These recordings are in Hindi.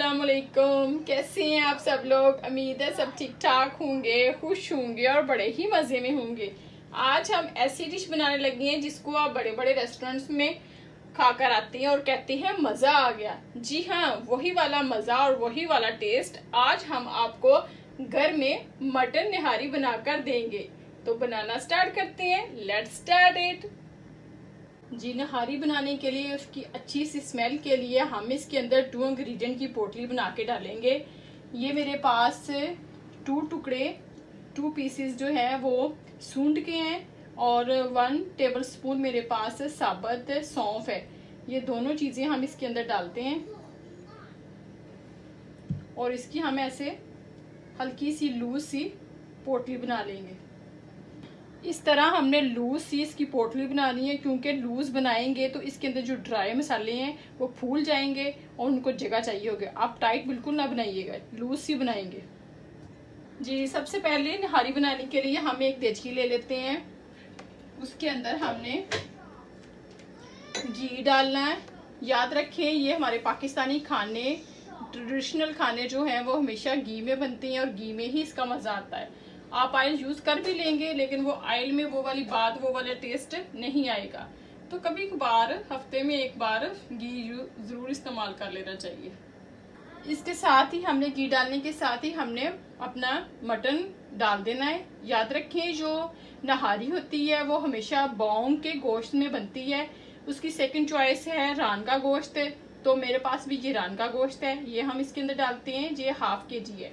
अस्सलाम वालेकुम कैसे हैं आप सब लोग? उम्मीद है सब ठीक ठाक होंगे, खुश होंगे और बड़े ही मज़े में होंगे। आज हम ऐसी डिश बनाने लगी हैं जिसको आप बड़े बड़े रेस्टोरेंट्स में खाकर आते हैं और कहते हैं, मज़ा आ गया। जी हाँ वही वाला मज़ा और वही वाला टेस्ट आज हम आपको घर में मटन निहारी बनाकर देंगे। तो बनाना स्टार्ट करते हैं। लेट स्टार्ट इट जी नहारी बनाने के लिए, उसकी अच्छी सी स्मेल के लिए हम इसके अंदर टू इंग्रेडिएंट की पोटली बना के डालेंगे। ये मेरे पास टू टुकड़े टू पीसेस जो है, वो सूंड के हैं और वन टेबल स्पून मेरे पास साबत सौंफ है। ये दोनों चीज़ें हम इसके अंदर डालते हैं। और इसकी हम ऐसे हल्की सी लूज सी पोटली बना लेंगे। इस तरह हमने लूज सी इसकी पोटली बनानी है, क्योंकि लूज बनाएँगे तो इसके अंदर जो ड्राई मसाले हैं, वो फूल जाएँगे और उनको जगह चाहिए होगी। आप टाइट बिल्कुल ना बनाइएगा लूज सी बनाएँगे। जी, सबसे पहले नहारी बनाने के लिए हम एक देचकी ले लेते हैं। उसके अंदर हमने घी डालना है। याद रखें, ये हमारे पाकिस्तानी खाने ट्रेडिशनल खाने जो हैं, वो हमेशा घी में बनते हैं और घी में ही इसका मज़ा आता है। आप ऑयल यूज़ कर भी लेंगे, लेकिन वो ऑयल में वो वाली बात, वो वाला टेस्ट नहीं आएगा। तो कभी कभार, हफ़्ते में एक बार घी ज़रूर इस्तेमाल कर लेना चाहिए। इसके साथ ही हमने घी डालने के साथ ही हमने अपना मटन डाल देना है। याद रखें, जो नहारी होती है, वो हमेशा बॉम के गोश्त में बनती है। उसकी सेकंड चॉइस है रान का गोश्त। तो मेरे पास भी ये रान का गोश्त है। ये हम इसके अंदर डालते हैं, ये हाफ़ के जी है।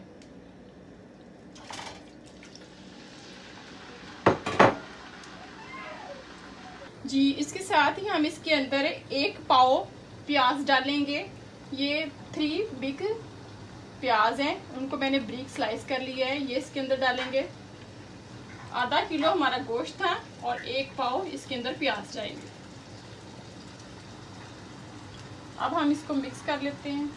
जी, इसके साथ ही हम इसके अंदर एक पाव प्याज डालेंगे। ये थ्री बिग प्याज हैं। उनको मैंने ब्रिक स्लाइस कर लिया है। ये इसके अंदर डालेंगे। आधा किलो हमारा गोश्त था और एक पाव इसके अंदर प्याज जाएँगे अब हम इसको मिक्स कर लेते हैं।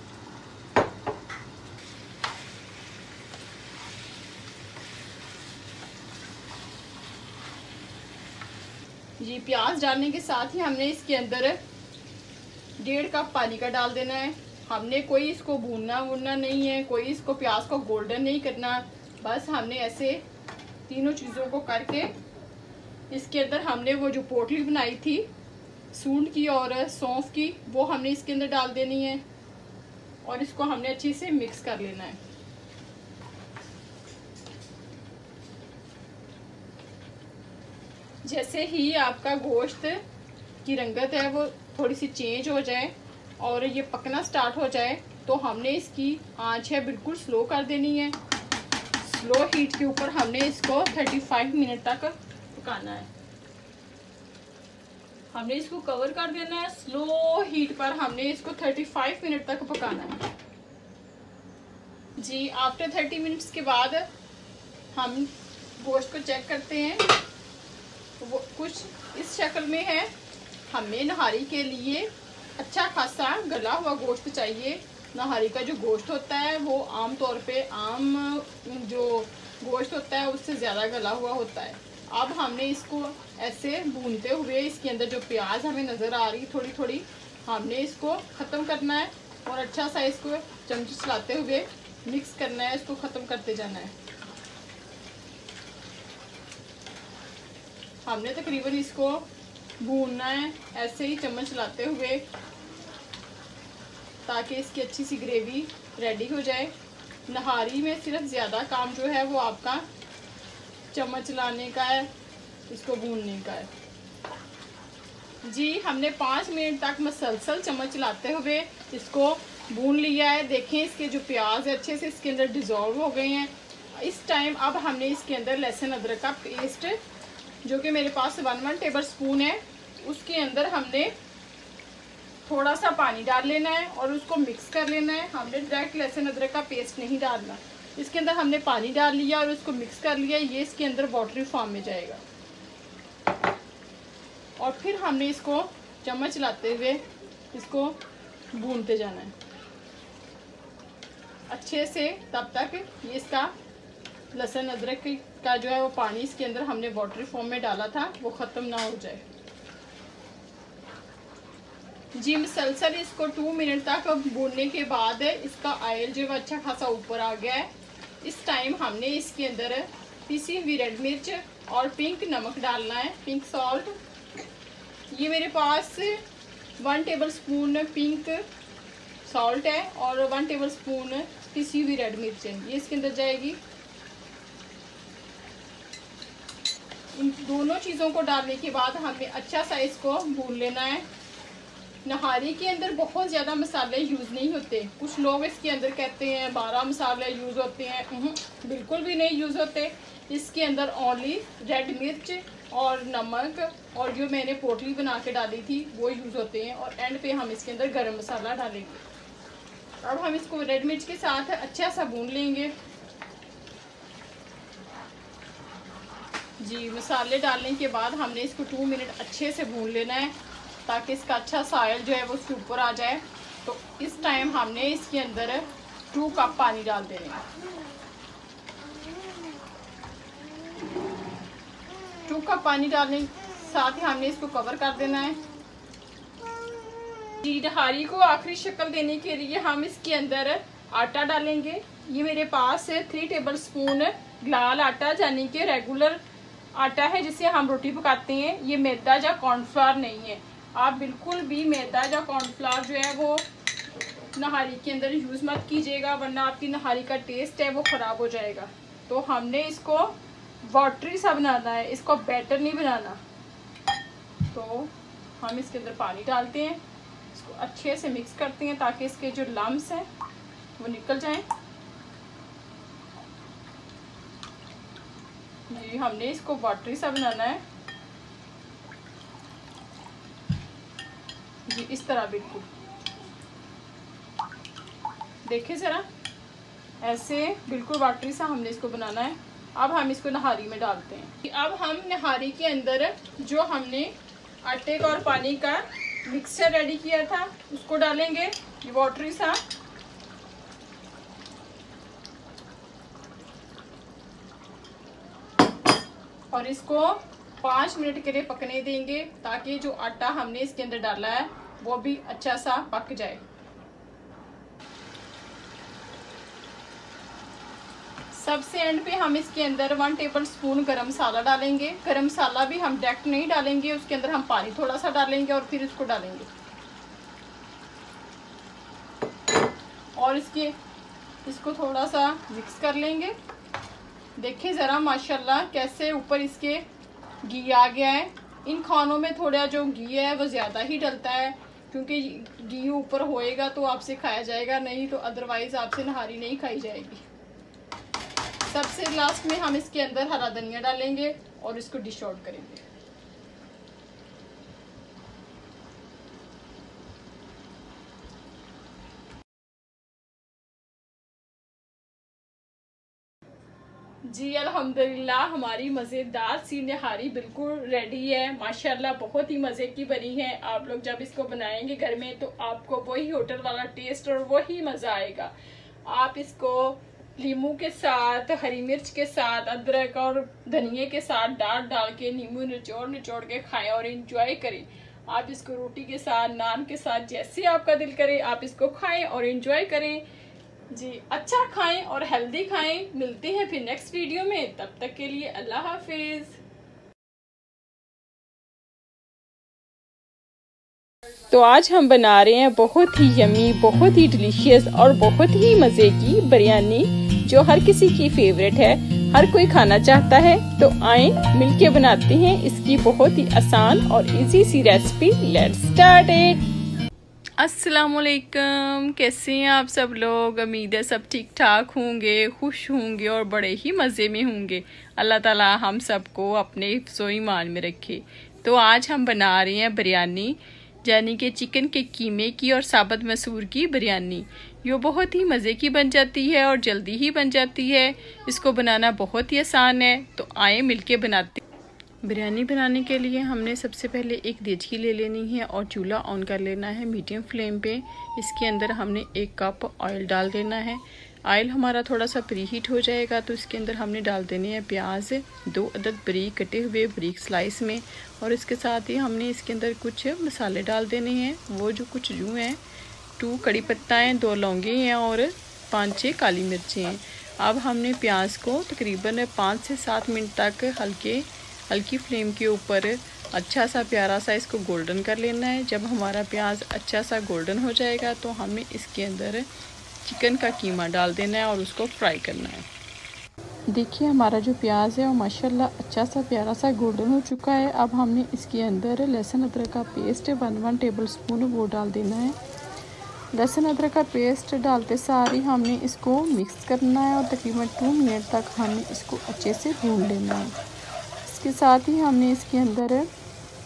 जी, प्याज डालने के साथ ही हमने इसके अंदर डेढ़ कप पानी का डाल देना है। हमने कोई इसको भूनना वूनना नहीं है, कोई इसको प्याज को गोल्डन नहीं करना। बस हमने ऐसे तीनों चीज़ों को करके इसके अंदर हमने वो जो पोटली बनाई थी, सूंड की और सौंफ की, वो हमने इसके अंदर डाल देनी है और इसको हमने अच्छे से मिक्स कर लेना है। जैसे ही आपका गोश्त की रंगत है, वो थोड़ी सी चेंज हो जाए और ये पकना स्टार्ट हो जाए तो हमने इसकी आँच है बिल्कुल स्लो कर देनी है। स्लो हीट के ऊपर हमने इसको 35 मिनट तक पकाना है। हमने इसको कवर कर देना है। स्लो हीट पर हमने इसको 35 मिनट तक पकाना है। जी आफ्टर 30 मिनट्स के बाद हम गोश्त को चेक करते हैं। वो कुछ इस शक्ल में है। हमें नहारी के लिए अच्छा खासा गला हुआ गोश्त चाहिए। नहारी का जो गोश्त होता है, वो आम तौर पे आम जो गोश्त होता है, उससे ज़्यादा गला हुआ होता है। अब हमने इसको ऐसे भूनते हुए इसके अंदर जो प्याज हमें नज़र आ रही थोड़ी थोड़ी हमने इसको ख़त्म करना है और अच्छा सा इसको चमच चलाते हुए मिक्स करना है, इसको ख़त्म करते जाना है। हमने तकरीबन इसको भूनना है, ऐसे ही चम्मच चलाते हुए, ताकि इसकी अच्छी सी ग्रेवी रेडी हो जाए। नहारी में सिर्फ़ ज़्यादा काम जो है वो आपका चम्मच चलाने का है, इसको भूनने का है। जी, हमने पाँच मिनट तक मसलसल चम्मच चलाते हुए इसको भून लिया है। देखें, इसके जो प्याज है, अच्छे से इसके अंदर डिज़ोल्व हो गए हैं। इस टाइम अब हमने इसके अंदर लहसुन, अदरक का पेस्ट जो कि मेरे पास वन वन टेबल स्पून है, उसके अंदर हमने थोड़ा सा पानी डाल लेना है और उसको मिक्स कर लेना है। हमने डायरेक्ट लहसुन अदरक का पेस्ट नहीं डालना। इसके अंदर हमने पानी डाल लिया और उसको मिक्स कर लिया। ये इसके अंदर वाटरी फॉर्म में जाएगा। और फिर हमने इसको चम्मच लाते हुए इसको भूनते जाना है। अच्छे से तब तक ये इसका लहसुन अदरक का जो है वो पानी इसके अंदर हमने वाटर फॉर्म में डाला था वो ख़त्म ना हो जाए। जी मसलसल इसको टू मिनट तक भूनने के बाद इसका ऑयल जो है अच्छा खासा ऊपर आ गया है। इस टाइम हमने इसके अंदर पीसी हुई रेड मिर्च और पिंक नमक डालना है पिंक सॉल्ट ये मेरे पास one tablespoon pink salt है और वन टेबल स्पून पिसी हुई रेड मिर्च है। ये इसके अंदर जाएगी। इन दोनों चीज़ों को डालने के बाद हमें अच्छा सा इसको भून लेना है। नहारी के अंदर बहुत ज़्यादा मसाले यूज़ नहीं होते। कुछ लोग इसके अंदर कहते हैं, बारह मसाले यूज़ होते हैं। बिल्कुल भी नहीं यूज़ होते। इसके अंदर ओनली रेड मिर्च और नमक और जो मैंने पोटली बना के डाली थी, वो यूज़ होते हैं और एंड पे हम इसके अंदर गरम मसाला डालेंगे। अब हम इसको रेड मिर्च के साथ अच्छा सा भून लेंगे। जी, मसाले डालने के बाद हमने इसको टू मिनट अच्छे से भून लेना है ताकि इसका अच्छा सा ऑयल जो है वो उसके ऊपर आ जाए। तो इस टाइम हमने इसके अंदर टू कप पानी डाल देना टू कप पानी डालने साथ ही हमने इसको कवर कर देना है। जी नहारी को आखिरी शक्ल देने के लिए हम इसके अंदर आटा डालेंगे। ये मेरे पास थ्री टेबल स्पून लाल आटा, यानी कि रेगुलर आटा है जिससे हम रोटी पकाते हैं, ये मैदा या कॉर्नफ्लावर नहीं है। आप बिल्कुल भी मैदा या कॉर्नफ्लावर जो है वो नहारी के अंदर यूज़ मत कीजिएगा, वरना आपकी नहारी का टेस्ट है वो ख़राब हो जाएगा। तो हमने इसको वाटरी सा बनाना है, इसको बैटर नहीं बनाना। तो हम इसके अंदर पानी डालते हैं, इसको अच्छे से मिक्स करते हैं ताकि इसके जो लम्स हैं वो निकल जाएँ। जी हमने इसको वाटरी सा बनाना है। जी इस तरह बिल्कुल देखिए ज़रा, ऐसे बिल्कुल वाटरी सा हमने इसको बनाना है। अब हम इसको नहारी में डालते हैं। अब हम नहारी के अंदर जो हमने आटे का और पानी का मिक्सचर रेडी किया था, उसको डालेंगे। वाटरी सा। और इसको पाँच मिनट के लिए पकने देंगे ताकि जो आटा हमने इसके अंदर डाला है, वो भी अच्छा सा पक जाए। सबसे एंड पे हम इसके अंदर वन टेबल स्पून गर्म मसाला डालेंगे। गर्म मसाला भी हम डायरेक्ट नहीं डालेंगे, उसके अंदर हम पानी थोड़ा सा डालेंगे और फिर इसको डालेंगे। और इसके, इसको थोड़ा सा मिक्स कर लेंगे। देखिए ज़रा, माशाल्लाह, कैसे ऊपर इसके घी आ गया है। इन खानों में थोड़ा जो घी है, वो ज़्यादा ही डलता है, क्योंकि घी ऊपर होएगा तो आपसे खाया जाएगा, नहीं तो अदरवाइज़ आपसे नहारी नहीं खाई जाएगी। सबसे लास्ट में हम इसके अंदर हरा धनिया डालेंगे और इसको डिश आउट करेंगे। जी, अल्हम्दुलिल्लाह, हमारी मज़ेदार सी नहारी बिल्कुल रेडी है। माशाल्लाह, बहुत ही मज़े की बनी है। आप लोग जब इसको बनाएँगे घर में तो आपको वही होटल वाला टेस्ट और वही मज़ा आएगा। आप इसको लीमू के साथ, हरी मिर्च के साथ, अदरक और धनिए के साथ डाल डाल के, नींबू निचोड़ निचोड़ के खाएँ और इंजॉय करें। आप इसको रोटी के साथ, नान के साथ, जैसे आपका दिल करे, आप इसको खाएँ और इंजॉय करें। जी अच्छा खाएँ और हेल्दी खाएँ। मिलते हैं फिर नेक्स्ट वीडियो में। तब तक के लिए अल्लाह हाफिज़। तो आज हम बना रहे हैं बहुत ही यमी बहुत ही डिलीशियस और बहुत ही मज़े की बिरयानी जो हर किसी की फेवरेट है। हर कोई खाना चाहता है तो आए मिलके बनाते हैं। इसकी बहुत ही आसान और इजी सी रेसिपी लेट्स स्टार्ट इट असलकम कैसे हैं आप सब लोग? उम्मीद है सब ठीक ठाक होंगे, खुश होंगे और बड़े ही मज़े में होंगे। अल्लाह ताला हम सबको अपने सोई मान में रखे। तो आज हम बना रहे हैं बिरयानी, यानी कि चिकन के कीमे की और साबत मसूर की बिरयानी। ये बहुत ही मज़े की बन जाती है और जल्दी ही बन जाती है। इसको बनाना बहुत ही आसान है। तो आए मिलके बनाते बिरयानी बनाने के लिए हमने सबसे पहले एक देचकी ले लेनी है और चूल्हा ऑन कर लेना है मीडियम फ्लेम पे। इसके अंदर हमने एक कप ऑयल डाल देना है। ऑयल हमारा थोड़ा सा प्री हीट हो जाएगा तो इसके अंदर हमने डाल देने हैं प्याज, दो अदद बरीक कटे हुए बरीक स्लाइस में। और इसके साथ ही हमने इसके अंदर कुछ मसाले डाल देने हैं। वो जो कुछ जू हैं, टू कड़ी पत्ता हैं दो लौंगे हैं और पाँच छः काली मिर्चें हैं। अब हमने प्याज को तकरीबन पाँच से सात मिनट तक हल्के हल्की फ्लेम के ऊपर अच्छा सा प्यारा सा इसको गोल्डन कर लेना है। जब हमारा प्याज अच्छा सा गोल्डन हो जाएगा तो हमें इसके अंदर चिकन का कीमा डाल देना है और उसको फ्राई करना है। देखिए, हमारा जो प्याज है वो माशाल्लाह अच्छा सा प्यारा सा गोल्डन हो चुका है। अब हमने इसके अंदर लहसुन अदरक का paste one one tablespoon वो डाल देना है। लहसुन अदरक का पेस्ट डालते सार हमने इसको मिक्स करना है और तकरीबन टू मिनट तक हमें इसको अच्छे से भून लेना है। इसके साथ ही हमने इसके अंदर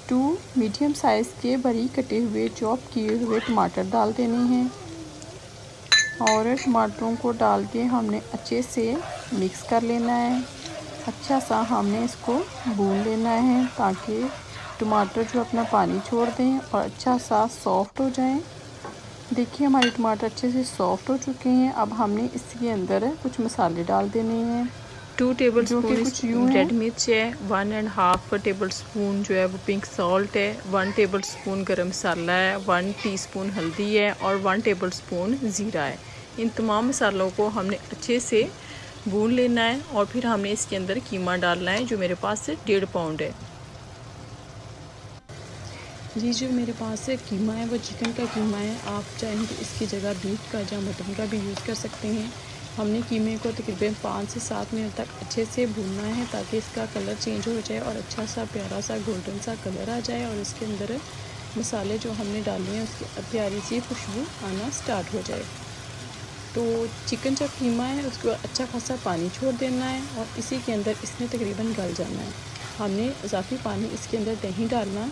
टू मीडियम साइज़ के बरी कटे हुए चॉप किए हुए टमाटर डाल देने हैं। और टमाटरों को डाल के हमने अच्छे से मिक्स कर लेना है। अच्छा सा हमने इसको भून लेना है ताकि टमाटर जो अपना पानी छोड़ दें और अच्छा सा सॉफ्ट हो जाएँ। देखिए हमारे टमाटर अच्छे से सॉफ्ट हो चुके हैं। अब हमने इसके अंदर कुछ मसाले डाल देने हैं। टू टेबल स्पून रेड मिर्च है one and half tablespoon जो है वो पिंक सॉल्ट है वन टेबल स्पून गर्म मसाला है वन टीस्पून हल्दी है और वन टेबल स्पून ज़ीरा है। इन तमाम मसालों को हमने अच्छे से भून लेना है और फिर हमने इसके अंदर कीमा डालना है जो मेरे पास से डेढ़ पाउंड है। जी जो मेरे पास कीमा है वो चिकन का कीमा है। आप चाहें तो इसकी जगह बीट का या मटन का भी यूज़ कर सकते हैं। हमने कीमे को तकरीबन पाँच से सात मिनट तक अच्छे से भूनना है ताकि इसका कलर चेंज हो जाए और अच्छा सा, प्यारा सा, गोल्डन सा कलर आ जाए और इसके अंदर मसाले जो हमने डाले हैं उसकी प्यारी सी खुशबू आना स्टार्ट हो जाए। तो चिकन जब कीमा है, उसको अच्छा खासा पानी छोड़ देना है और इसी के अंदर इसने तकरीबन गल जाना है। हमने इजाफी पानी इसके अंदर नहीं डालना।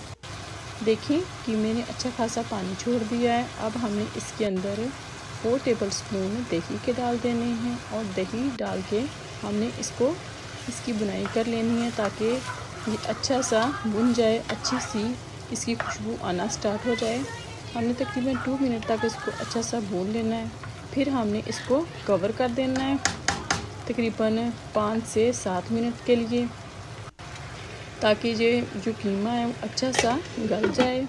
देखें कि मैंने अच्छा खासा पानी छोड़ दिया है। अब हमने इसके अंदर फोर टेबल स्पून दही के डाल देने हैं और दही डाल के हमने इसको, इसकी बुनाई कर लेनी है ताकि ये अच्छा सा बुन जाए, अच्छी सी इसकी खुशबू आना स्टार्ट हो जाए। हमने तकरीबन टू मिनट तक इसको अच्छा सा भून लेना है। फिर हमने इसको कवर कर देना है तकरीबन पाँच से सात मिनट के लिए, ताकि ये जो कीमा है अच्छा सा गल जाए।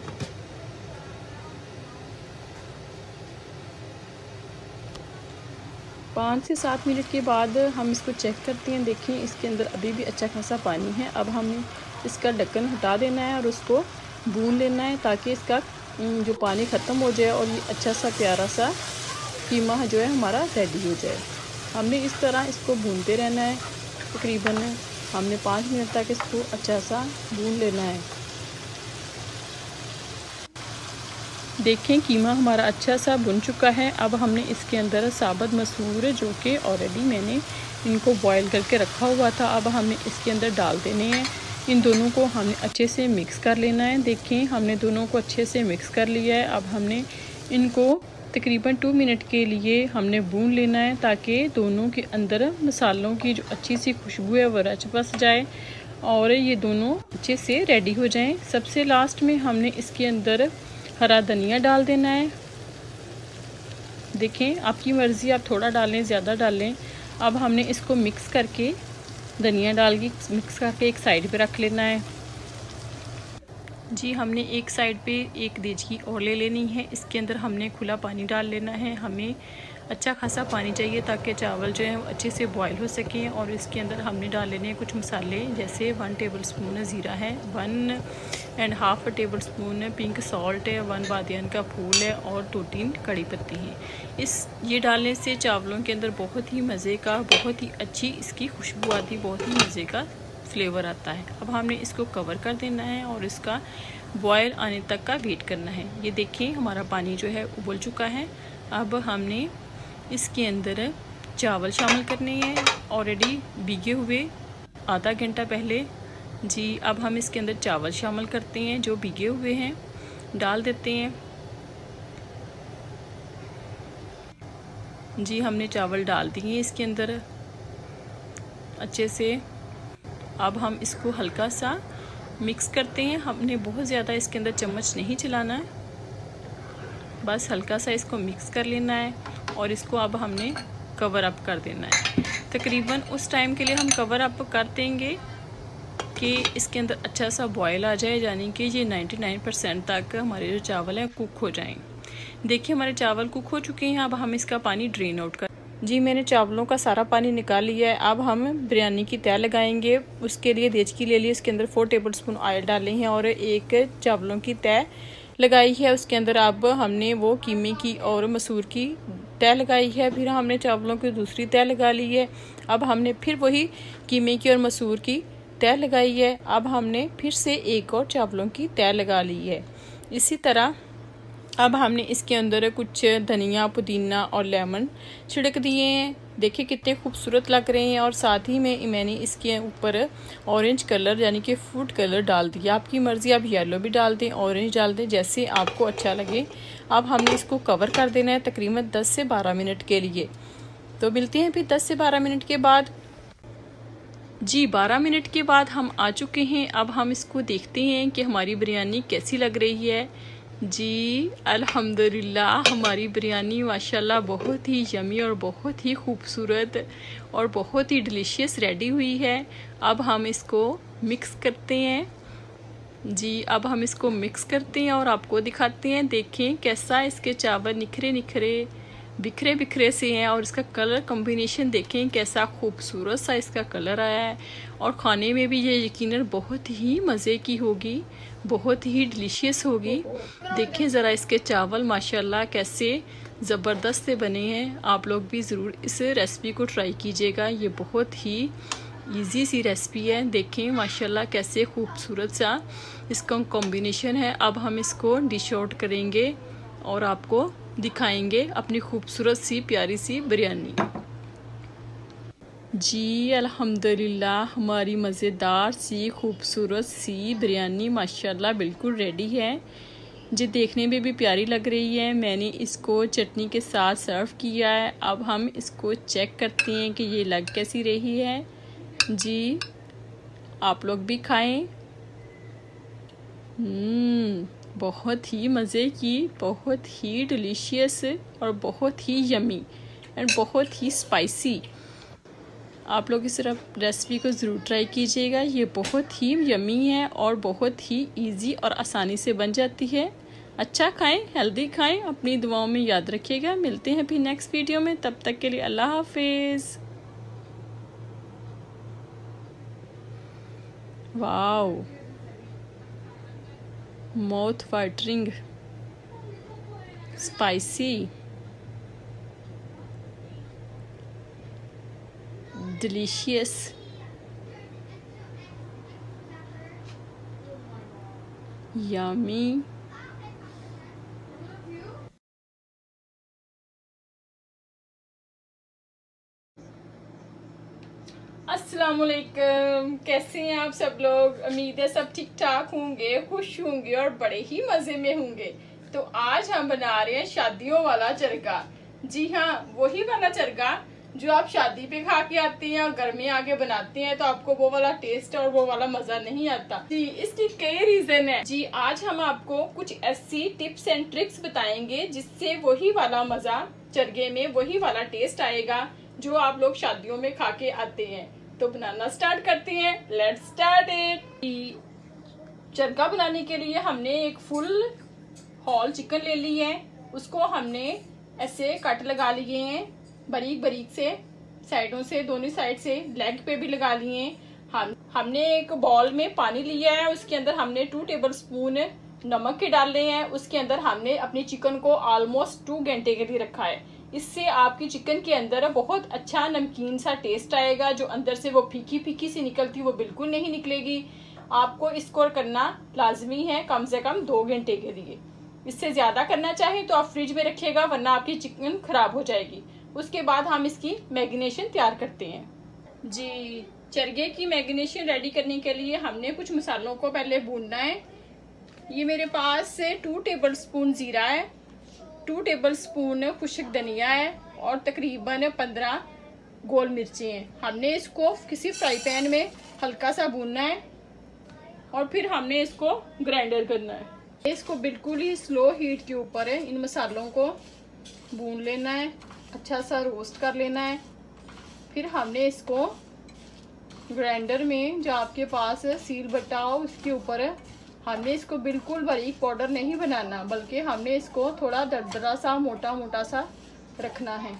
पाँच से सात मिनट के बाद हम इसको चेक करते हैं, देखें इसके अंदर अभी भी अच्छा खासा पानी है। अब हमें इसका ढक्कन हटा देना है और उसको भून लेना है ताकि इसका जो पानी ख़त्म हो जाए और ये अच्छा सा प्यारा सा कीमा जो है हमारा रेडी हो जाए। हमने इस तरह इसको भूनते रहना है। तकरीबन हमने पाँच मिनट तक इसको अच्छा सा भून लेना है। देखें कीमा हमारा अच्छा सा बुन चुका है। अब हमने इसके अंदर साबुत मसूर, जो कि ऑलरेडी मैंने इनको बॉईल करके रखा हुआ था, अब हमने इसके अंदर डाल देने हैं। इन दोनों को हमने अच्छे से मिक्स कर लेना है। देखें, हमने दोनों को अच्छे से मिक्स कर लिया है। अब हमने इनको तकरीबन टू मिनट के लिए हमने भून लेना है, ताकि दोनों के अंदर मसालों की जो अच्छी सी खुशबू है वह रच बस जाए और ये दोनों अच्छे से रेडी हो जाएँ। सबसे लास्ट में हमने इसके अंदर हरा धनिया डाल देना है। देखें, आपकी मर्ज़ी, आप थोड़ा डालें, ज़्यादा डालें। अब हमने इसको मिक्स करके धनिया डाल के मिक्स करके एक साइड पे रख लेना है। जी, हमने एक साइड पे एक देजकी और ले लेनी है। इसके अंदर हमने खुला पानी डाल लेना है। हमें अच्छा खासा पानी चाहिए ताकि चावल जो है, अच्छे से बॉईल हो सकें और इसके अंदर हमने डाल लेने हैं कुछ मसाले, जैसे वन टेबल स्पून ज़ीरा है one and half tablespoon pink salt है वन बादियान का फूल है और दो तीन कड़ी पत्ती हैं। इस, ये डालने से चावलों के अंदर बहुत ही मज़े का, बहुत ही अच्छी इसकी खुशबू आती, बहुत ही मज़े का फ्लेवर आता है। अब हमने इसको कवर कर देना है और इसका बॉयल आने तक का वेट करना है। ये देखिए हमारा पानी जो है उबल चुका है। अब हमने इसके अंदर चावल शामिल करने हैं ऑलरेडी भीगे हुए, आधा घंटा पहले। जी, अब हम इसके अंदर चावल शामिल करते हैं, जो भीगे हुए हैं। डाल देते हैं। जी, हमने चावल डाल दिए इसके अंदर। अच्छे से। अब हम इसको हल्का सा मिक्स करते हैं। हमने बहुत ज़्यादा इसके अंदर चम्मच नहीं चलाना है। बस हल्का सा इसको मिक्स कर लेना है। और इसको अब हमने कवर अप कर देना है। तकरीबन उस टाइम के लिए हम कवर अप कर देंगे कि इसके अंदर अच्छा सा बॉयल आ जाए, यानी कि ये 99 परसेंट तक हमारे जो चावल हैं कुक हो जाएँ। देखिए, हमारे चावल कुक हो चुके हैं, अब हम इसका पानी ड्रेन आउट कर जी, मैंने चावलों का सारा पानी निकाल लिया है। अब हम बिरयानी की तय लगाएँगे। उसके लिए देचकी ले ली, उसके अंदर फोर टेबल स्पून ऑयल डाले हैं और एक चावलों की तय लगाई है। उसके अंदर अब हमने वो कीमे की और मसूर की तय लगाई है, फिर हमने चावलों की दूसरी तय लगा ली है। अब हमने फिर वही कीमे की और मसूर की तय लगाई है। अब हमने फिर से एक और चावलों की तय लगा ली है। इसी तरह अब हमने इसके अंदर कुछ धनिया, पुदीना और लेमन छिड़क दिए हैं। देखिए कितने खूबसूरत लग रहे हैं और साथ ही में मैंने इसके ऊपर ऑरेंज कलर यानी कि फ़ूड कलर डाल दिया। आपकी मर्ज़ी, आप येलो भी डाल दें ऑरेंज डाल दें, जैसे आपको अच्छा लगे। अब हमने इसको कवर कर देना है तकरीबन 10 से 12 मिनट के लिए। तो मिलते हैं फिर 10 से 12 मिनट के बाद। जी 12 मिनट के बाद हम आ चुके हैं। अब हम इसको देखते हैं कि हमारी बिरयानी कैसी लग रही है। जी, अल्हम्दुलिल्लाह, हमारी बिरयानी माशाल्लाह बहुत ही यमी और बहुत ही खूबसूरत और बहुत ही डिलीशियस रेडी हुई है। अब हम इसको मिक्स करते हैं। जी, अब हम इसको मिक्स करते हैं और आपको दिखाते हैं। देखें कैसा इसके चावल निखरे निखरे, बिखरे बिखरे से हैं और इसका कलर कॉम्बिनेशन देखें कैसा खूबसूरत सा इसका कलर आया है। और खाने में भी ये यकीनन बहुत ही मज़े की होगी। बहुत ही डिलीशियस होगी। देखें ज़रा इसके चावल, माशाल्लाह कैसे ज़बरदस्त से बने हैं। आप लोग भी ज़रूर इस रेसिपी को ट्राई कीजिएगा। ये बहुत ही इजी सी रेसिपी है। देखें, माशाल्लाह कैसे खूबसूरत सा इसका कॉम्बिनेशन है। अब हम इसको डिश आउट करेंगे और आपको दिखाएँगे अपनी खूबसूरत सी, प्यारी सी बिरयानी। जी, अल्हम्दुलिल्लाह, हमारी मज़ेदार सी, खूबसूरत सी बिरयानी, माशाल्लाह, बिल्कुल रेडी है। जो, देखने में भी प्यारी लग रही है। मैंने इसको चटनी के साथ सर्व किया है। अब हम इसको चेक करते हैं कि ये लग कैसी रही है। जी, आप लोग भी खाएँ। हम्म बहुत ही मज़े की, बहुत ही डिलीशियस और बहुत ही यमी एंड बहुत ही स्पाइसी आप लोग इस रेसिपी को ज़रूर ट्राई कीजिएगा। ये बहुत ही यमी है और बहुत ही इजी और आसानी से बन जाती है। अच्छा खाएँ हेल्दी खाएँ, अपनी दुआओं में याद रखिएगा। मिलते हैं फिर नेक्स्ट वीडियो में। तब तक के लिए अल्लाह हाफिज़। Wow mouth watering spicy. Delicious. Yummy. अस्सलाम वालेकुम कैसे हैं आप सब लोग? उम्मीद है सब ठीक ठाक होंगे, खुश होंगे और बड़े ही मज़े में होंगे। तो आज हम बना रहे हैं शादियों वाला चरगा। जी हाँ वही वाला चरगा जो आप शादी पे खा के आते हैं और घर में आके बनाते हैं तो आपको वो वाला टेस्ट और वो वाला मज़ा नहीं आता। जी, इसकी कई रीजन है। जी, आज हम आपको कुछ ऐसी टिप्स एंड ट्रिक्स बताएँगे, जिससे वही वाला मज़ा, चरगे में वही वाला टेस्ट आएगा, जो आप लोग शादियों में खा के आते हैं। तो बनाना स्टार्ट करते हैं। लेट स्टार्ट चरका बनाने के लिए हमने एक फुल हॉल चिकन ले ली है। उसको हमने ऐसे कट लगा लिए हैं। बारीक बारीक से, साइडों से, दोनों साइड से लेग पे भी लगा लिए हम, हमने एक बॉल में पानी लिया है, उसके अंदर हमने टू टेबल स्पून नमक के डाल रहे हैं। उसके अंदर हमने अपने चिकन को ऑलमोस्ट टू घंटे के लिए रखा है। इससे आपकी चिकन के अंदर बहुत अच्छा नमकीन सा टेस्ट आएगा, जो अंदर से वो फीकी फीकी सी निकलती वो बिल्कुल नहीं निकलेगी। आपको इसको करना लाजमी है, कम से कम दो घंटे के लिए। इससे ज़्यादा करना चाहे तो आप फ्रिज में रखिएगा, वरना आपकी चिकन खराब हो जाएगी। उसके बाद हम इसकी मैगिनेशन तैयार करते हैं। जी, चरगे की मैगिनेशन रेडी करने के लिए हमने कुछ मसालों को पहले भूनना है। ये मेरे पास टू टेबल स्पून ज़ीरा है टू टेबल स्पून खुशक धनिया है और तकरीबन पंद्रह गोल मिर्ची हैं। हमने इसको किसी फ्राई पैन में हल्का सा भूनना है और फिर हमने इसको ग्राइंडर करना है। इसको बिल्कुल ही स्लो हीट के ऊपर इन मसालों को भून लेना है। अच्छा सा रोस्ट कर लेना है। फिर हमने इसको ग्राइंडर में जो आपके पास सील बट्टा हो उसके ऊपर हमने इसको बिल्कुल बारीक पाउडर नहीं बनाना, बल्कि हमने इसको थोड़ा दरदरा सा मोटा मोटा सा रखना है।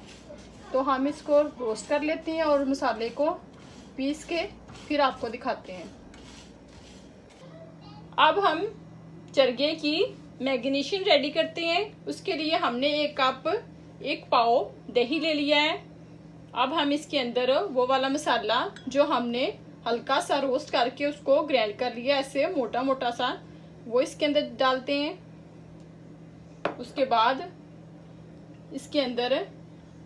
तो हम इसको रोस्ट कर लेते हैं और मसाले को पीस के फिर आपको दिखाते हैं। अब हम चरगे की मैग्नीशन रेडी करते हैं। उसके लिए हमने एक कप एक पाव दही ले लिया है। अब हम इसके अंदर वो वाला मसाला जो हमने हल्का सा रोस्ट करके उसको ग्राइंड कर लिया ऐसे मोटा मोटा सा, वो इसके अंदर डालते हैं। उसके बाद इसके अंदर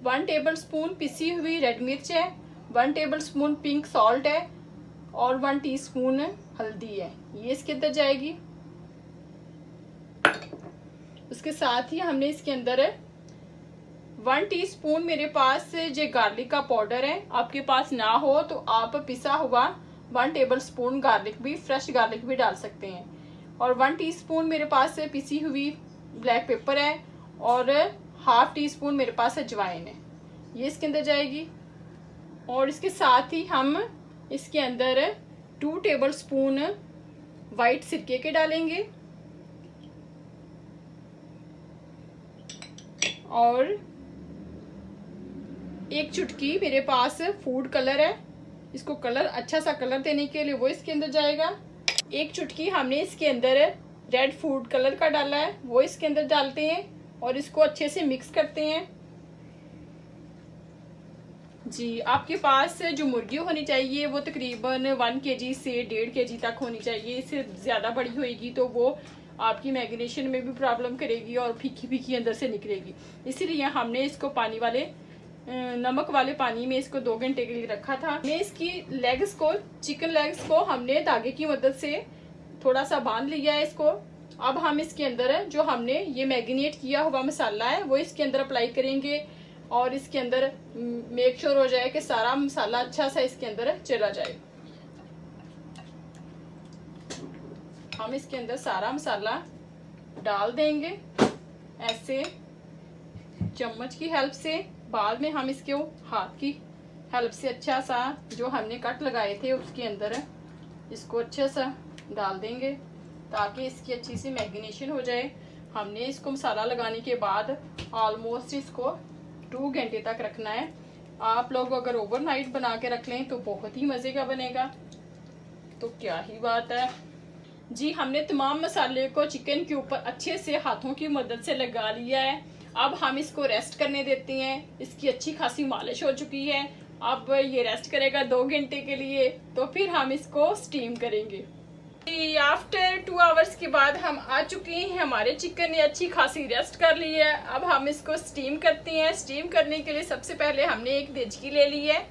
वन टेबल स्पून पिसी हुई रेड मिर्च है one tablespoon pink salt है और वन टीस्पून हल्दी है। ये इसके अंदर जाएगी। उसके साथ ही हमने इसके अंदर वन टीस्पून मेरे पास जो गार्लिक का पाउडर है, आपके पास ना हो तो आप पिसा हुआ वन टेबल स्पून गार्लिक भी, फ्रेश गार्लिक भी डाल सकते हैं। और वन टीस्पून मेरे पास पिसी हुई ब्लैक पेपर है और हाफ़ टी स्पून मेरे पास अजवाइन है। ये इसके अंदर जाएगी। और इसके साथ ही हम इसके अंदर टू टेबल स्पून वाइट सिरके के डालेंगे। और एक चुटकी, मेरे पास फ़ूड कलर है। इसको कलर अच्छा सा कलर देने के लिए वो इसके अंदर जाएगा। एक चुटकी हमने इसके अंदर रेड फ़ूड कलर का डाला है, वो इसके अंदर डालते हैं और इसको अच्छे से मिक्स करते हैं। जी, आपके पास जो मुर्गी होनी चाहिए, वो तकरीबन वन के जी से डेढ़ के जी तक होनी चाहिए। इससे ज़्यादा बड़ी होएगी तो वो आपकी मैग्नेशन में भी प्रॉब्लम करेगी और फीकी फीकी अंदर से निकलेगी। इसीलिए हमने इसको पानी वाले नमक वाले पानी में इसको दो घंटे के लिए रखा था। मैं इसकी लेग्स को चिकन लेग्स को हमने धागे की मदद से थोड़ा सा बाँध लिया है इसको। अब हम इसके अंदर जो हमने ये मैगिनेट किया हुआ मसाला है, वो इसके अंदर अप्लाई करेंगे और इसके अंदर मेक श्योर हो जाए कि सारा मसाला अच्छा सा इसके अंदर चला जाए। हम इसके अंदर सारा मसाला डाल देंगे ऐसे, चम्मच की हेल्प से। बाद में हम इसके हाथ की हेल्प से अच्छा सा जो हमने कट लगाए थे उसके अंदर इसको अच्छा सा डाल देंगे ताकि इसकी अच्छी सी मैगिनेशन हो जाए। हमने इसको मसाला लगाने के बाद ऑलमोस्ट इसको टू घंटे तक रखना है। आप लोग अगर ओवरनाइट बना के रख लें तो बहुत ही मज़े का बनेगा। तो क्या ही बात है। जी, हमने तमाम मसाले को चिकन के ऊपर अच्छे से हाथों की मदद से लगा लिया है। अब हम इसको रेस्ट करने देते हैं। इसकी अच्छी खासी मालिश हो चुकी है। अब ये रेस्ट करेगा दो घंटे के लिए तो फिर हम इसको स्टीम करेंगे। आफ्टर टू आवर्स के बाद हम आ चुके हैं। हमारे चिकन ने अच्छी खासी रेस्ट कर ली है। अब हम इसको स्टीम करते हैं। स्टीम करने के लिए सबसे पहले हमने एक देजकी ले ली है।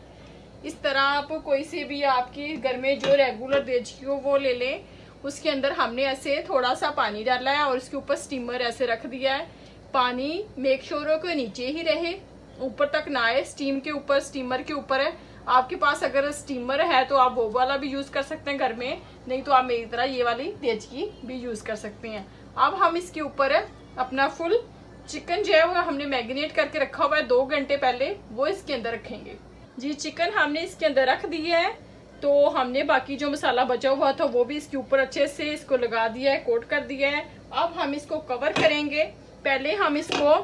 इस तरह आप कोई से भी आपके घर में जो रेगुलर देजकी हो, वो ले लें। उसके अंदर हमने ऐसे थोड़ा सा पानी डाला है और उसके ऊपर स्टीमर ऐसे रख दिया है। पानी मेक श्योर के नीचे ही रहे। ऊपर तक ना आए स्टीम के ऊपर स्टीमर के ऊपर है। आपके पास अगर स्टीमर है तो आप वो वाला भी यूज़ कर सकते हैं घर में। नहीं तो आप मेरी तरह ये वाली देजकी भी यूज़ कर सकते हैं। अब हम इसके ऊपर अपना फुल चिकन जो है वो हमने मैरिनेट करके रखा हुआ है दो घंटे पहले, वो इसके अंदर रखेंगे। जी चिकन हमने इसके अंदर रख दिया है तो हमने बाकी जो मसाला बचा हुआ था वो भी इसके ऊपर अच्छे से इसको लगा दिया है, कोट कर दिया है। अब हम इसको कवर करेंगे। पहले हम इसको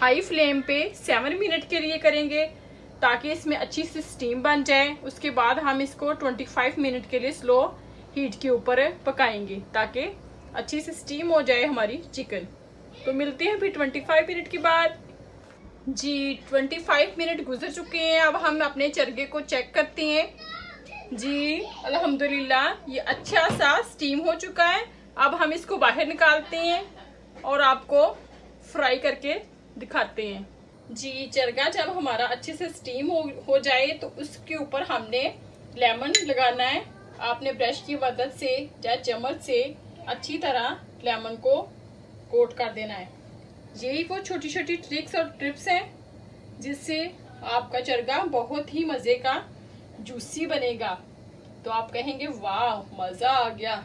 हाई फ्लेम पे सेवन मिनट के लिए करेंगे ताकि इसमें अच्छी सी स्टीम बन जाए। उसके बाद हम इसको 25 मिनट के लिए स्लो हीट के ऊपर पकाएँगे ताकि अच्छी सी स्टीम हो जाए हमारी चिकन तो मिलते हैं फिर 25 मिनट के बाद। जी 25 मिनट गुजर चुके हैं। अब हम अपने चरगे को चेक करते हैं। जी, अल्हम्दुलिल्लाह, ये अच्छा सा स्टीम हो चुका है। अब हम इसको बाहर निकालते हैं और आपको फ्राई करके दिखाते हैं। जी, चरगा, जब हमारा अच्छे से स्टीम हो हो जाए तो उसके ऊपर हमने लेमन लगाना है। आपने ब्रश की मदद से या चम्मच से अच्छी तरह लेमन को कोट कर देना है। यही वो छोटी छोटी ट्रिक्स और ट्रिप्स हैं, जिससे आपका चरगा बहुत ही मज़े का जूसी बनेगा। तो आप कहेंगे, वाह, मज़ा आ गया।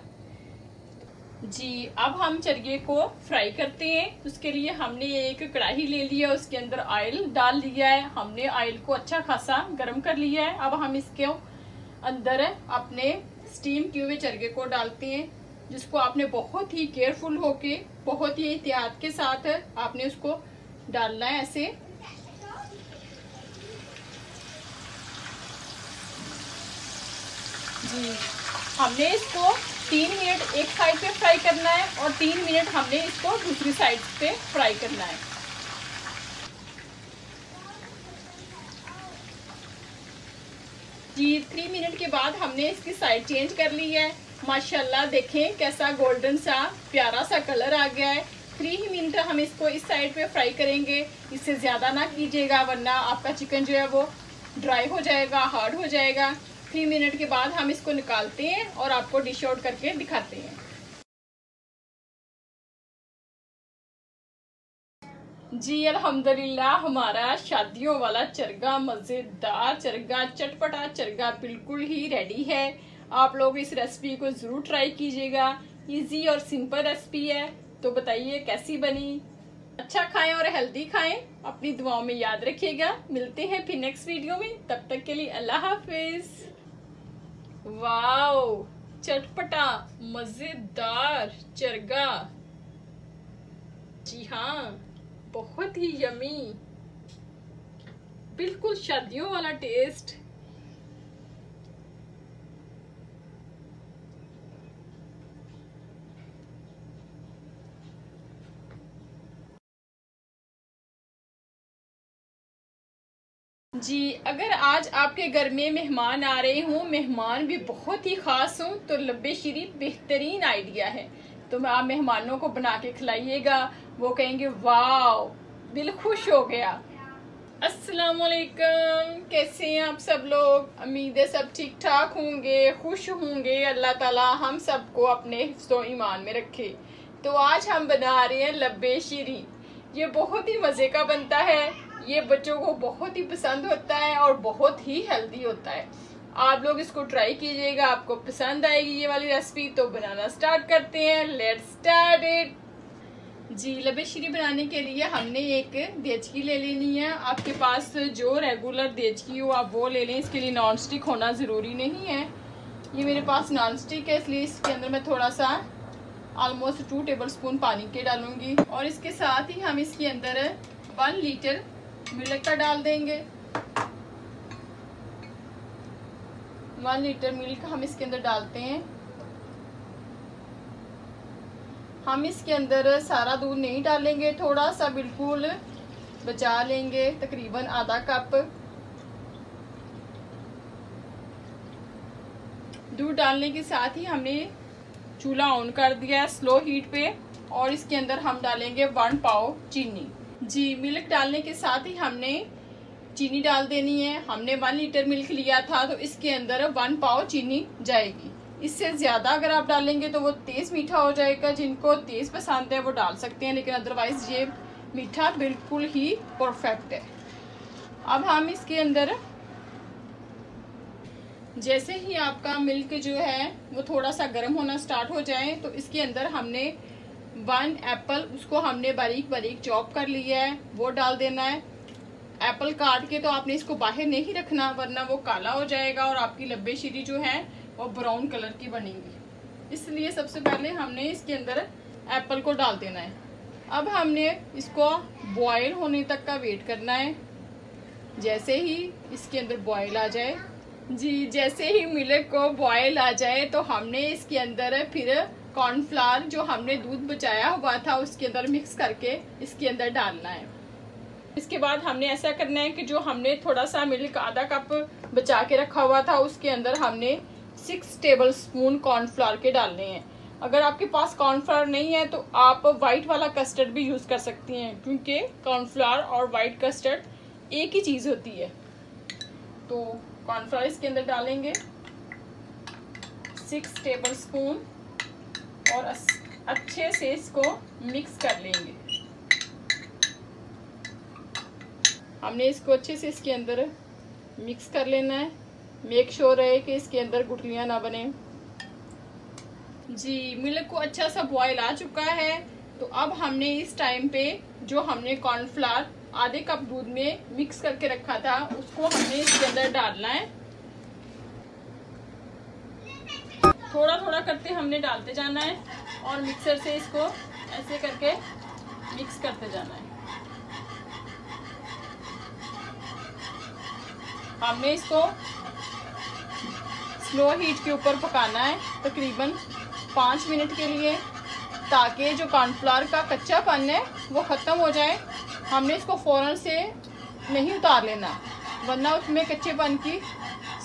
जी, अब हम चरगे को फ्राई करते हैं। उसके लिए हमने एक कढ़ाई ले लिया उसके अंदर ऑयल डाल लिया है। हमने ऑयल को अच्छा खासा गर्म कर लिया है। अब हम इसके अंदर अपने स्टीम किए हुए चरगे को डालते हैं, जिसको आपने बहुत ही केयरफुल होके, बहुत ही एहतियात के साथ आपने उसको डालना है ऐसे। जी, हमने इसको तीन मिनट एक साइड पे फ्राई करना है और तीन मिनट हमने इसको दूसरी साइड पे फ्राई करना है। जी थ्री मिनट के बाद हमने इसकी साइड चेंज कर ली है। माशाल्लाह देखें कैसा गोल्डन सा, प्यारा सा कलर आ गया है। थ्री ही मिनट हम इसको इस साइड पे फ्राई करेंगे। इससे ज़्यादा ना कीजिएगा, वरना आपका चिकन जो है वो ड्राई हो जाएगा हार्ड हो जाएगा। थ्री मिनट के बाद हम इसको निकालते हैं और आपको डिश आउट करके दिखाते हैं। जी, अल्हम्दुलिल्लाह, हमारा शादियों वाला चरगा मज़ेदार, चरगा चटपटा, चरगा बिल्कुल ही रेडी है। आप लोग इस रेसिपी को ज़रूर ट्राई कीजिएगा। इजी और सिंपल रेसिपी है। तो बताइए, कैसी बनी? अच्छा खाएँ और हेल्दी खाएँ। अपनी दुआओं में याद रखिएगा। मिलते हैं फिर नेक्स्ट वीडियो में। तब तक के लिए अल्लाह हाफिज़। वाओ चटपटा मज़ेदार चरगा। जी हाँ बहुत ही यमी बिल्कुल शादियों वाला टेस्ट जी, अगर आज आपके घर में मेहमान आ रहे हों, मेहमान भी बहुत ही ख़ास हों तो लब्बे शीरी बेहतरीन आइडिया है। तो आप मेहमानों को बना के खिलाइएगा। वो कहेंगे वाह दिल खुश हो गया। अस्सलाम वालेकुम कैसे हैं आप सब लोग? उम्मीद है सब ठीक ठाक होंगे, खुश होंगे। अल्लाह ताला हम सबको अपने हिफ्सो ईमान में रखे। तो आज हम बना रहे हैं लब्बे शीरी। ये बहुत ही मज़े का बनता है। ये बच्चों को बहुत ही पसंद होता है और बहुत ही हेल्दी होता है। आप लोग इसको ट्राई कीजिएगा, आपको पसंद आएगी ये वाली रेसिपी तो बनाना स्टार्ट करते हैं। लेट स्टार्ट इट जी लबे शीरी बनाने के लिए हमने एक देचकी ले लेनी है। आपके पास जो रेगुलर देचकी हो, आप वो ले लें। इसके लिए नॉन स्टिक होना ज़रूरी नहीं है। ये मेरे पास नॉन स्टिक है, इसलिए इसके अंदर मैं थोड़ा सा ऑलमोस्ट टू टेबल स्पून पानी के डालूँगी। और इसके साथ ही हम इसके अंदर वन लीटर मिल्क का डाल देंगे। वन लीटर मिल्क हम इसके अंदर डालते हैं। हम इसके अंदर सारा दूध नहीं डालेंगे थोड़ा सा बिल्कुल बचा लेंगे, तकरीबन आधा कप। दूध डालने के साथ ही हमने चूल्हा ऑन कर दिया स्लो हीट पे, और इसके अंदर हम डालेंगे वन पाव चीनी। जी, मिल्क डालने के साथ ही हमने चीनी डाल देनी है। हमने वन लीटर मिल्क लिया था तो इसके अंदर वन पाव चीनी जाएगी। इससे ज़्यादा अगर आप डालेंगे तो वो तेज़ मीठा हो जाएगा। जिनको तेज़ पसंद है वो डाल सकते हैं, लेकिन अदरवाइज़ ये मीठा बिल्कुल ही परफेक्ट है। अब हम इसके अंदर, जैसे ही आपका मिल्क जो है वो थोड़ा सा गर्म होना स्टार्ट हो जाए तो इसके अंदर हमने वन एप्पल, उसको हमने बारीक बारीक चॉप कर लिया है, वो डाल देना है। एप्पल काट के तो आपने इसको बाहर नहीं रखना, वरना वो काला हो जाएगा और आपकी लब्बे शीरी जो है, वो ब्राउन कलर की बनेगी। इसलिए सबसे पहले हमने इसके अंदर एप्पल को डाल देना है। अब हमने इसको बॉयल होने तक का वेट करना है। जैसे ही इसके अंदर बॉयल आ जाए, जी, जैसे ही मिल्क को बॉयल आ जाए तो हमने इसके अंदर फिर कॉर्नफ्लावर जो हमने दूध बचाया हुआ था, उसके अंदर मिक्स करके इसके अंदर डालना है। इसके बाद हमने ऐसा करना है कि जो हमने थोड़ा सा मिल्क आधा कप बचा के रखा हुआ था, उसके अंदर हमने सिक्स टेबल स्पून कॉर्नफ्लावर के डालने हैं। अगर आपके पास कॉर्नफ्लावर नहीं है तो आप वाइट वाला कस्टर्ड भी यूज़ कर सकती हैं, क्योंकि कॉर्नफ्लावर और वाइट कस्टर्ड एक ही चीज़ होती है। तो कॉर्नफ्लावर इसके अंदर डालेंगे। सिक्स टेबल स्पून और अच्छे से इसको मिक्स कर लेंगे। हमने इसको अच्छे से इसके अंदर मिक्स कर लेना है। मेक श्योर sure रहे कि इसके अंदर गुठलियाँ ना बने। जी मिल्क को अच्छा सा बॉयल आ चुका है। तो अब हमने इस टाइम पे जो हमने कॉर्नफ्लावर आधे कप दूध में मिक्स करके रखा था, उसको हमने इसके अंदर डालना है। थोड़ा थोड़ा करते हमने डालते जाना है और मिक्सर से इसको ऐसे करके मिक्स करते जाना है। हमने इसको स्लो हीट के ऊपर पकाना है तकरीबन पाँच मिनट के लिए ताकि जो कॉर्नफ्लावर का कच्चा पन है वो ख़त्म हो जाए। हमने इसको फ़ौरन से नहीं उतार लेना, वरना उसमें कच्चे पन की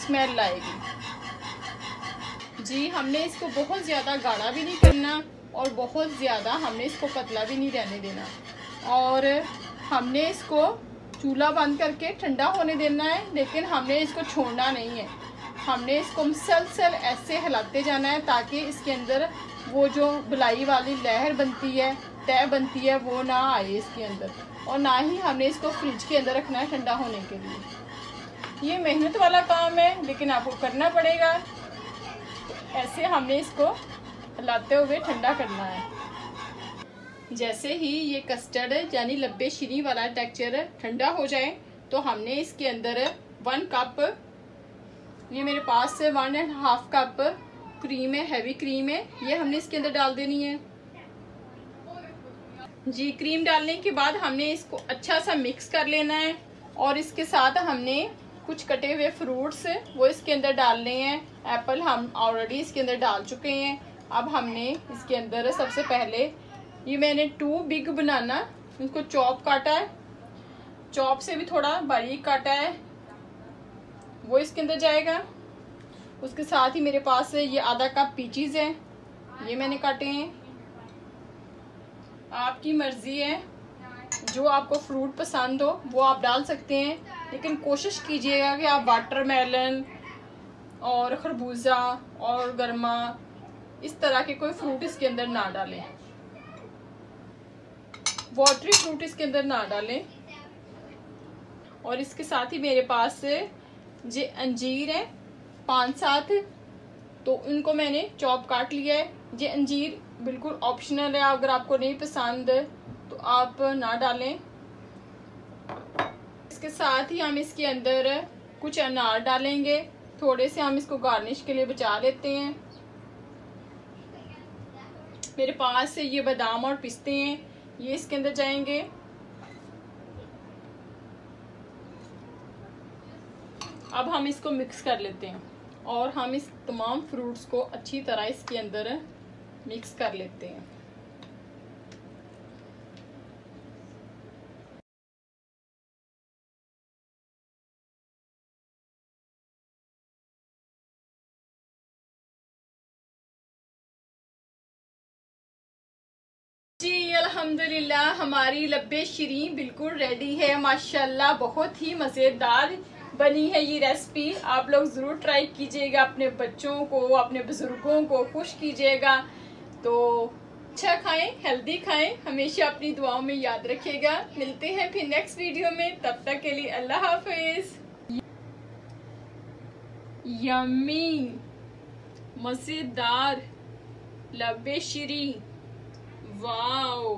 स्मेल आएगी। जी, हमने इसको बहुत ज़्यादा गाढ़ा भी नहीं करना और बहुत ज़्यादा हमने इसको पतला भी नहीं रहने देना। और हमने इसको चूल्हा बंद करके ठंडा होने देना है, लेकिन हमने इसको छोड़ना नहीं है। हमने इसको मुसलसल ऐसे हिलाते जाना है ताकि इसके अंदर वो जो बुलाई वाली लहर बनती है तय बनती है, वो ना आए इसके अंदर। और ना ही हमने इसको फ्रिज के अंदर रखना है ठंडा होने के लिए। ये मेहनत वाला काम है, लेकिन आपको करना पड़ेगा। ऐसे हमने इसको हिलाते हुए ठंडा करना है। जैसे ही ये कस्टर्ड यानी लब्बे शीरी वाला टेक्सचर ठंडा हो जाए तो हमने इसके अंदर वन कप ये मेरे पास से one and half cup cream है हैवी क्रीम है, ये हमने इसके अंदर डाल देनी है। जी क्रीम डालने के बाद हमने इसको अच्छा सा मिक्स कर लेना है और इसके साथ हमने कुछ कटे हुए फ्रूट्स वो इसके अंदर डालने हैं। एप्पल हम ऑलरेडी इसके अंदर डाल चुके हैं। अब हमने इसके अंदर सबसे पहले, ये मैंने टू बिग बनाना इसको चॉप काटा है। चॉप से भी थोड़ा बारीक काटा है। वो इसके अंदर जाएगा। उसके साथ ही मेरे पास ये आधा कप पीचीज है। ये मैंने काटे हैं। आपकी मर्ज़ी है। जो आपको फ्रूट पसंद हो, वो आप डाल सकते हैं। लेकिन कोशिश कीजिएगा कि आप वाटरमेलन और खरबूजा और गर्मा इस तरह के कोई फ्रूट इसके अंदर ना डालें। वाटरी फ्रूट इसके अंदर ना डालें। और इसके साथ ही मेरे पास जे अंजीर है पाँच सात तो उनको मैंने चॉप काट लिया है। ये अंजीर बिल्कुल ऑप्शनल है, अगर आपको नहीं पसंद तो आप ना डालें। इसके साथ ही हम इसके अंदर कुछ अनार डालेंगे। थोड़े से हम इसको गार्निश के लिए बचा लेते हैं। मेरे पास से ये बादाम और पिस्ते हैं। ये इसके अंदर जाएँगे। अब हम इसको मिक्स कर लेते हैं और हम इस तमाम फ्रूट्स को अच्छी तरह इसके अंदर मिक्स कर लेते हैं। अल्हम्दुलिल्लाह, हमारी लब्बे शरी बिल्कुल रेडी है। माशाल्लाह, बहुत ही मज़ेदार बनी है ये रेसिपी आप लोग ज़रूर ट्राई कीजिएगा, अपने बच्चों को, अपने बुज़ुर्गों को, खुश कीजिएगा। तो अच्छा खाएँ हेल्दी खाएँ, हमेशा अपनी दुआओं में याद रखिएगा। मिलते हैं फिर नेक्स्ट वीडियो में। तब तक के लिए अल्लाह हाफिज। यमी मज़ेदार लबे श्री वाओ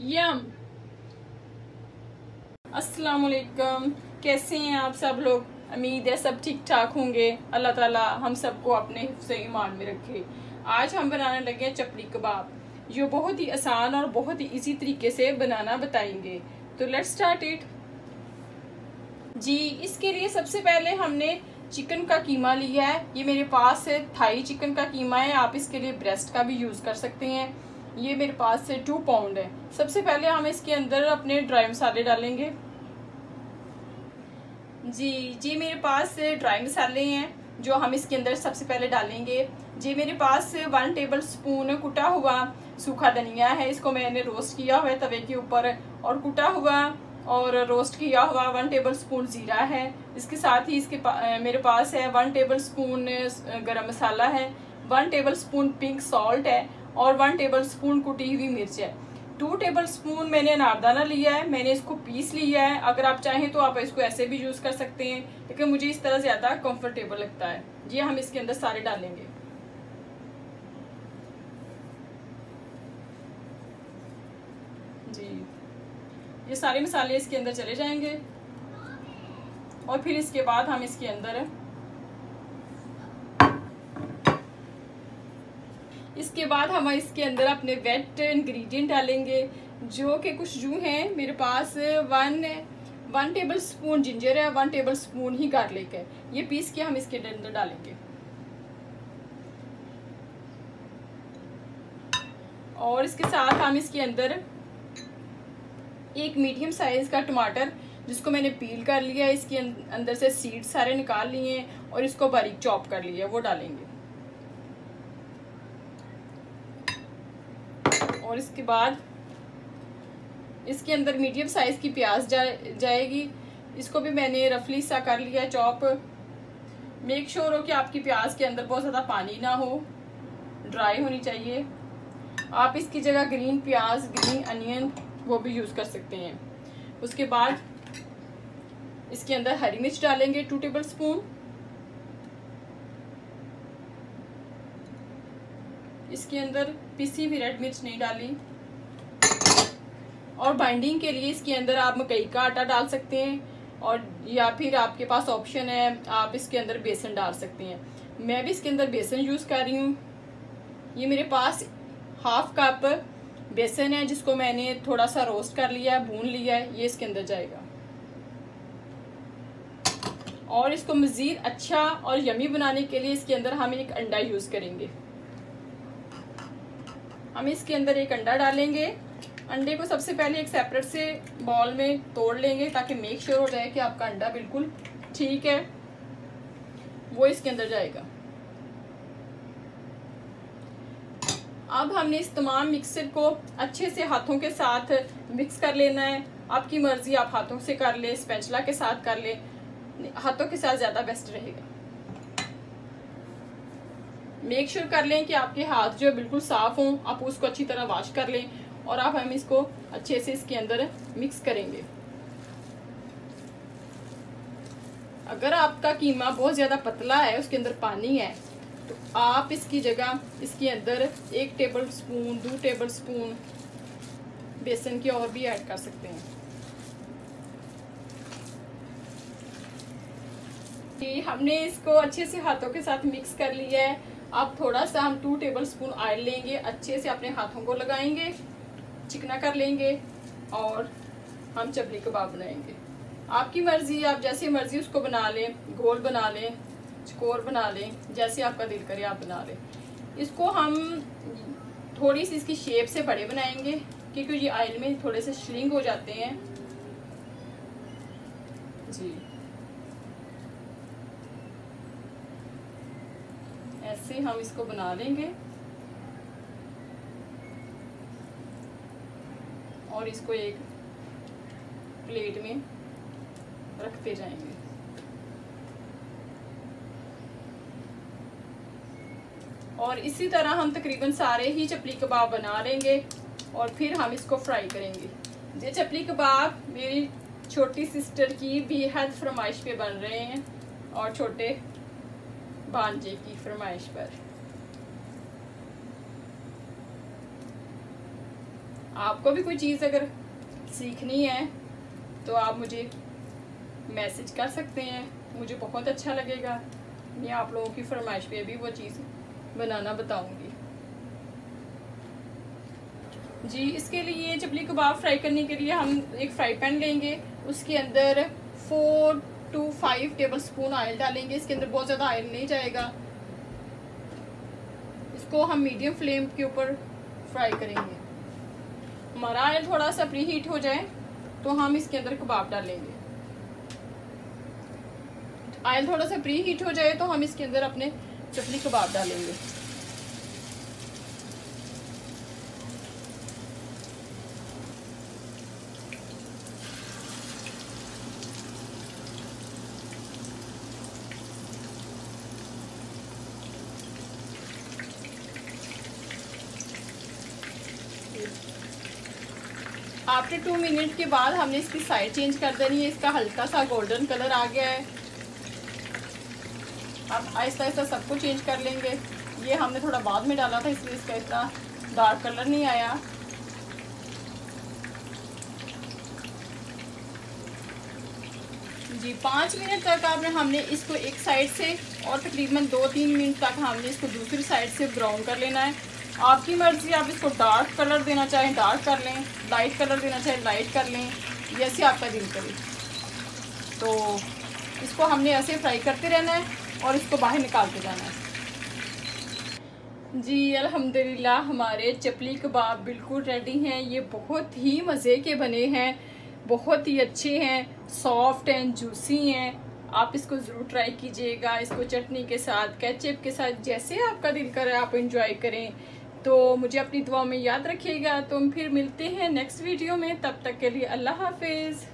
यम अस्सलाम वालेकुम कैसे हैं आप सब लोग? उम्मीद है सब ठीक ठाक होंगे। अल्लाह ताला हम सबको अपने हिफ्स ईमान में रखे। आज हम बनाने लगे हैं चपड़ी कबाब। जो बहुत ही आसान और बहुत ही इजी तरीके से बनाना बताएँगे। तो लेट्स स्टार्ट इट जी, इसके लिए सबसे पहले हमने चिकन का कीमा लिया है। ये मेरे पास है थाई चिकन का कीमा है। आप इसके लिए ब्रेस्ट का भी यूज़ कर सकते हैं। ये मेरे पास से टू पाउंड है। सबसे पहले हम इसके अंदर अपने ड्राई मसाले डालेंगे। जी जी मेरे पास ड्राई मसाले हैं, जो हम इसके अंदर सबसे पहले डालेंगे। जी मेरे पास वन टेबल स्पून कुटा हुआ सूखा धनिया है। इसको मैंने रोस्ट किया हुआ है तवे के ऊपर और कुटा हुआ और रोस्ट किया हुआ वन टेबल स्पून ज़ीरा है। इसके साथ ही इसके पा, मेरे पास है वन टेबल स्पून गर्म मसाला है। One tablespoon pink salt है और वन टेबल स्पून कुटी हुई मिर्च है। टू टेबल स्पून मैंने अनारदाना लिया है मैंने इसको पीस लिया है। अगर आप चाहें तो आप इसको ऐसे भी यूज़ कर सकते हैं लेकिन मुझे इस तरह ज़्यादा कंफर्टेबल लगता है। ये हम इसके अंदर सारे डालेंगे। ये सारे मसाले इसके अंदर चले जाएँगे। और फिर इसके बाद हम इसके अंदर इसके बाद हम इसके अंदर अपने वेट इंग्रेडिएंट डालेंगे, जो कि कुछ जू हैं। मेरे पास one one tablespoon ginger है वन टेबल स्पून ही गार्लिक है। ये पीस के हम इसके अंदर डालेंगे। और इसके साथ हम इसके अंदर एक मीडियम साइज़ का टमाटर जिसको मैंने पील कर लिया है इसके अं-, अंदर से सीड सारे निकाल लिए हैं और इसको बारीक चॉप कर लिया वो डालेंगे। और इसके बाद इसके अंदर मीडियम साइज़ की प्याज जा, जाएगी। इसको भी मैंने रफली सा कर लिया चॉप मेक श्योर हो कि आपकी प्याज के अंदर बहुत ज़्यादा पानी ना हो। ड्राई होनी चाहिए। आप इसकी जगह ग्रीन प्याज ग्रीन अनियन वो भी यूज़ कर सकते हैं। उसके बाद इसके अंदर हरी मिर्च डालेंगे टू टेबल स्पून इसके अंदर पिसी हुई रेड मिर्च नहीं डाली। और बाइंडिंग के लिए इसके अंदर आप मकई का आटा डाल सकते हैं और या फिर आपके पास ऑप्शन है, आप इसके अंदर बेसन डाल सकते हैं। मैं भी इसके अंदर बेसन यूज़ कर रही हूँ। ये मेरे पास हाफ़ कप बेसन है जिसको मैंने थोड़ा सा रोस्ट कर लिया है, भून लिया है, ये इसके अंदर जाएगा। और इसको मज़ीद अच्छा और यमी बनाने के लिए इसके अंदर हम एक अंडा यूज़ करेंगे। हम इसके अंदर एक अंडा डालेंगे। अंडे को सबसे पहले एक सेपरेट से बॉल में तोड़ लेंगे ताकि मेक श्योर हो जाए कि आपका अंडा बिल्कुल ठीक है। वो इसके अंदर जाएगा। अब हमने इस तमाम मिक्सर को अच्छे से हाथों के साथ मिक्स कर लेना है। आपकी मर्ज़ी, आप हाथों से कर ले स्पेंचला के साथ कर ले। हाथों के साथ ज़्यादा बेस्ट रहेगा। मेक श्योर sure कर लें कि आपके हाथ जो है बिल्कुल साफ़ हों। आप उसको अच्छी तरह वॉश कर लें और आप हम इसको अच्छे से इसके अंदर मिक्स करेंगे। अगर आपका कीमा बहुत ज़्यादा पतला है, उसके अंदर पानी है आप इसकी जगह, इसके अंदर एक टेबल स्पून दो टेबल स्पून बेसन की और भी ऐड कर सकते हैं। कि हमने इसको अच्छे से हाथों के साथ मिक्स कर लिया है। अब थोड़ा सा हम टू टेबल स्पून ऑयल लेंगे, अच्छे से अपने हाथों को लगाएँगे, चिकना कर लेंगे और हम चपली कबाब बनाएँगे। आपकी मर्ज़ी, आप जैसी मर्ज़ी उसको बना लें गोल बना लें। चकोर बना लें, जैसे आपका दिल करे आप बना लें। इसको हम थोड़ी सी इसकी शेप से बड़े बनाएँगे, क्योंकि ये आयल में थोड़े से श्रिंग हो जाते हैं। जी। ऐसे हम इसको बना लेंगे। और इसको एक प्लेट में रखते जाएँगे। और इसी तरह हम तकरीबन सारे ही चपली कबाब बना लेंगे और फिर हम इसको फ्राई करेंगे। ये चपली कबाब मेरी छोटी सिस्टर की बेहद फरमाइश पे बन रहे हैं और छोटे भांजे की फरमाइश पर। आपको भी कोई चीज़ अगर सीखनी है तो आप मुझे मैसेज कर सकते हैं। मुझे बहुत अच्छा लगेगा। मैं आप लोगों की फरमाइश पे भी वो चीज़ बनाना बताऊँगी। जी, इसके लिए चपली कबाब फ्राई करने के लिए हम एक फ्राई पैन लेंगे। उसके अंदर four to five tablespoon oil डालेंगे। इसके अंदर बहुत ज़्यादा ऑयल नहीं जाएगा। इसको हम मीडियम फ्लेम के ऊपर फ्राई करेंगे। हमारा ऑयल थोड़ा सा प्री हीट हो जाए तो हम इसके अंदर कबाब डालेंगे। ऑयल थोड़ा सा प्री हीट हो जाए तो हम इसके अंदर अपने चपली कबाब डालेंगे। आफ्टर टू मिनट के बाद हमने इसकी साइड चेंज कर देनी है। इसका हल्का सा गोल्डन कलर आ गया है। अब आहिस्ता आहिस्ता सबको चेंज कर लेंगे। ये हमने थोड़ा बाद में डाला था, इसलिए इसका इतना डार्क कलर नहीं आया। जी, पाँच मिनट तक आपने हमने इसको एक साइड से और तकरीबन दो तीन मिनट तक हमने इसको दूसरी साइड से ब्राउन कर लेना है। आपकी मर्ज़ी, आप इसको डार्क कलर देना चाहें डार्क कर लें लाइट कलर देना चाहें लाइट कर लें जैसे आपका दिल करे तो इसको हमने ऐसे फ्राई करते रहना है। और इसको बाहर निकालते जाना है। जी, अल्हम्दुलिल्लाह, हमारे चपली कबाब बिल्कुल रेडी हैं। ये बहुत ही मज़े के बने हैं, बहुत ही अच्छे हैं सॉफ्ट एंड जूसी हैं। आप इसको ज़रूर ट्राई कीजिएगा। इसको चटनी के साथ कैचअप के साथ, जैसे आपका दिल करे आप इंजॉय करें। तो मुझे अपनी दुआ में याद रखिएगा। तो हम फिर मिलते हैं नेक्स्ट वीडियो में। तब तक के लिए अल्लाह हाफिज़।